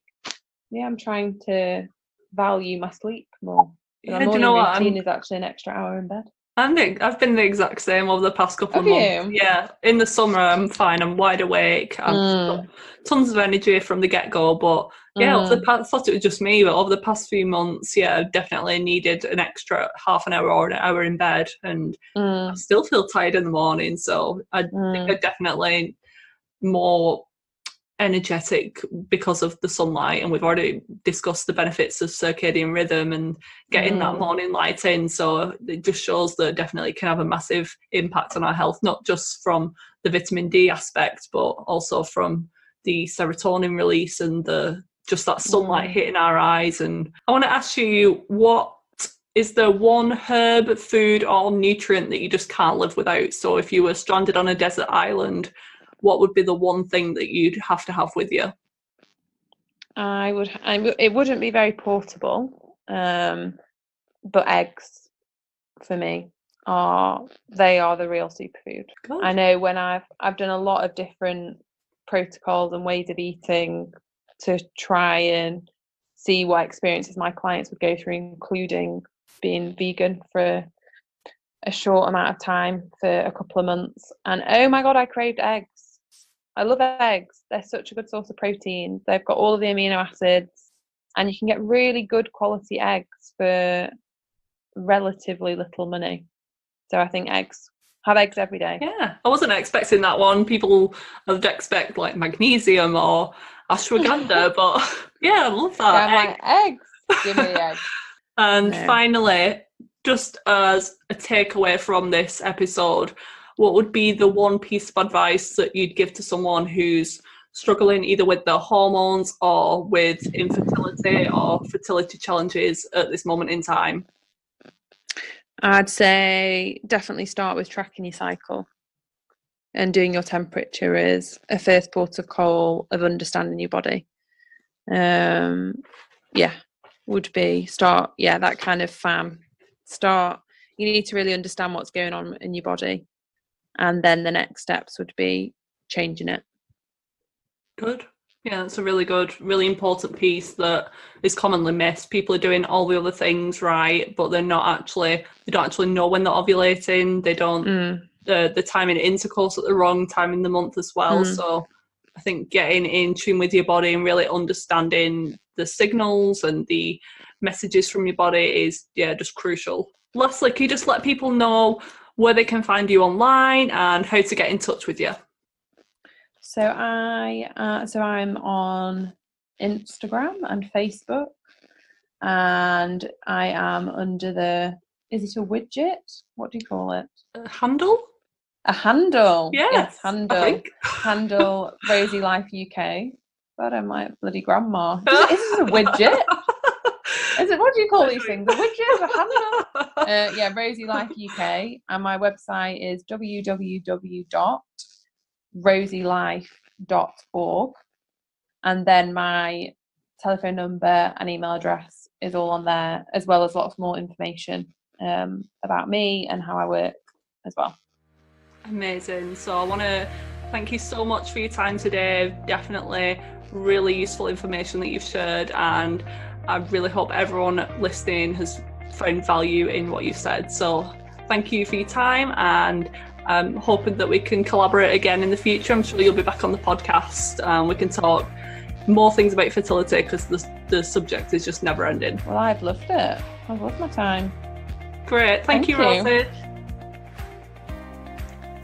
yeah, I'm trying to value my sleep more. Yeah, my morning you know routine is actually an extra hour in bed. I'm the, I've been the exact same over the past couple Have of months. You? Yeah, in the summer I'm fine. I'm wide awake. I've mm. got tons of energy from the get go. But yeah, mm. over the past, I thought it was just me. But over the past few months, yeah, I've definitely needed an extra half an hour or an hour in bed, and mm. I still feel tired in the morning. So I think mm. I definitely more energetic because of the sunlight and we've already discussed the benefits of circadian rhythm and getting mm. that morning light in so it just shows that definitely can have a massive impact on our health not just from the vitamin d aspect but also from the serotonin release and the just that sunlight mm. hitting our eyes. And I want to ask you, what is there one herb, food, or nutrient that you just can't live without? So if you were stranded on a desert island, what would be the one thing that you'd have to have with you? I would. I it wouldn't be very portable, um, but eggs for me are they are the real superfood. God. I know when I've I've done a lot of different protocols and ways of eating to try and see what experiences my clients would go through, including being vegan for a short amount of time for a couple of months. And oh my god, I craved eggs. I love eggs. They're such a good source of protein. They've got all of the amino acids, and you can get really good quality eggs for relatively little money. So I think eggs. Have eggs every day. Yeah, I wasn't expecting that one. People would expect like magnesium or ashwagandha, but yeah, I love that. Yeah, Egg. like, eggs. Give me eggs. and no. finally, just as a takeaway from this episode, what would be the one piece of advice that you'd give to someone who's struggling either with their hormones or with infertility or fertility challenges at this moment in time? I'd say definitely start with tracking your cycle and doing your temperature is a first port of call of understanding your body. Um, yeah, would be start, yeah, that kind of fam. Start, you need to really understand what's going on in your body and then the next steps would be changing it. Good. Yeah that's a really good really important piece that is commonly missed. People are doing all the other things right but they're not actually they don't actually know when they're ovulating. They don't mm. the the time in intercourse at the wrong time in the month as well. Mm. so i think getting in tune with your body and really understanding the signals and the messages from your body is yeah just crucial. Lastly can you just let people know where they can find you online and how to get in touch with you. So I uh, so I'm on Instagram and Facebook, and I am under the is it a widget? What do you call it? A handle. A handle. Yes, yes handle. handle Rosie Life UK. But I'm my bloody grandma. Is, is this a widget? Is it what do you call these things? A widget, a handle? Uh, yeah, Rosie Life UK, and my website is www.rosielife.org, and then my telephone number and email address is all on there, as well as lots more information um, about me and how I work as well. Amazing. So I want to thank you so much for your time today. Definitely really useful information that you've shared and I really hope everyone listening has found value in what you've said. So thank you for your time and I'm hoping that we can collaborate again in the future. I'm sure you'll be back on the podcast and we can talk more things about fertility because the, the subject is just never ending. Well, I've loved it. I've loved my time. Great. Thank, Thank you, you, Rosie.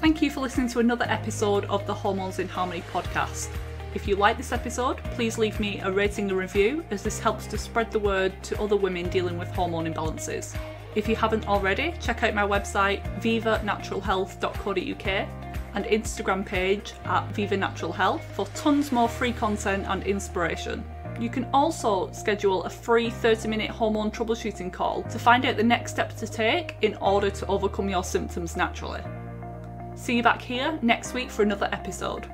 Thank you for listening to another episode of the Hormones in Harmony podcast. If you like this episode, please leave me a rating and review as this helps to spread the word to other women dealing with hormone imbalances. If you haven't already, check out my website vivanaturalhealth.co.uk and Instagram page at Viva Natural Health for tons more free content and inspiration. You can also schedule a free 30 minute hormone troubleshooting call to find out the next steps to take in order to overcome your symptoms naturally. See you back here next week for another episode.